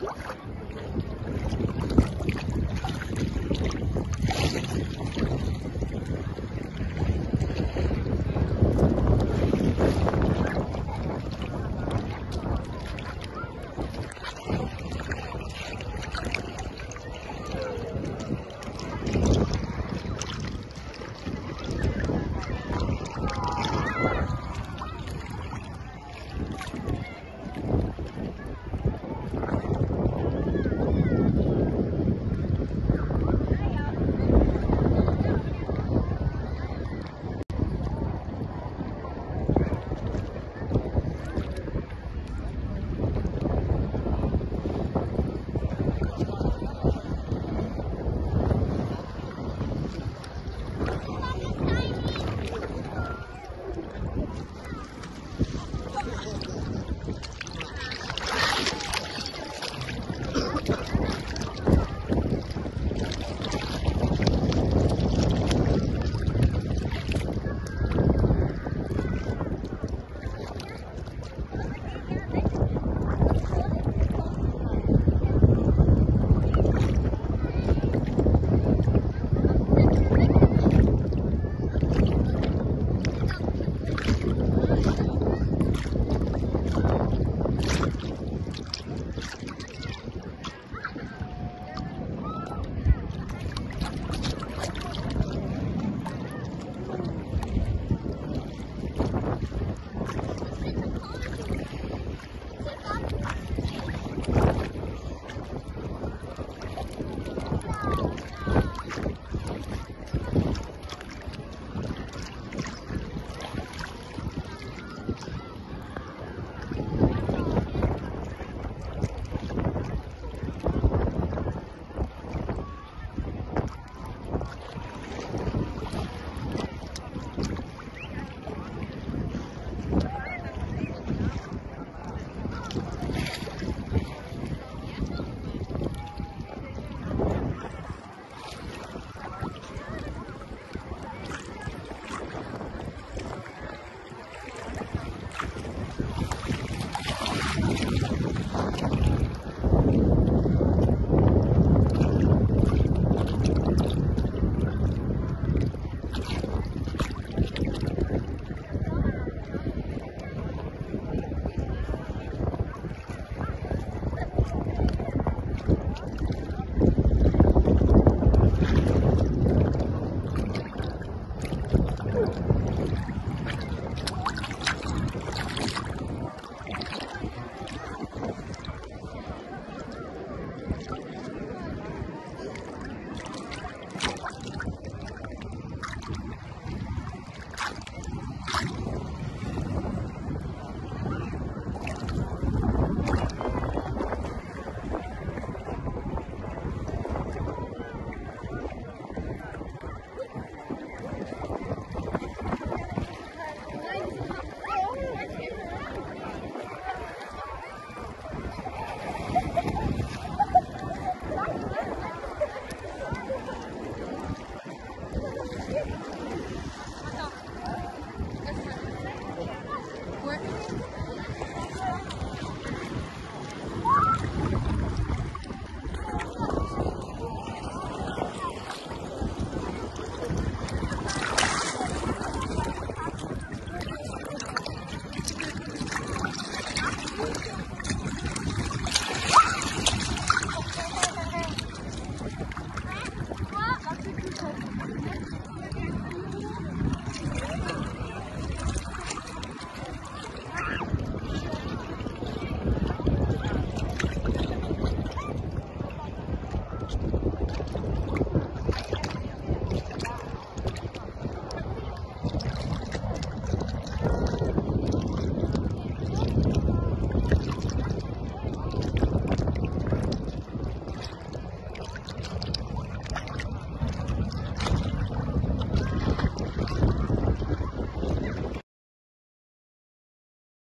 What?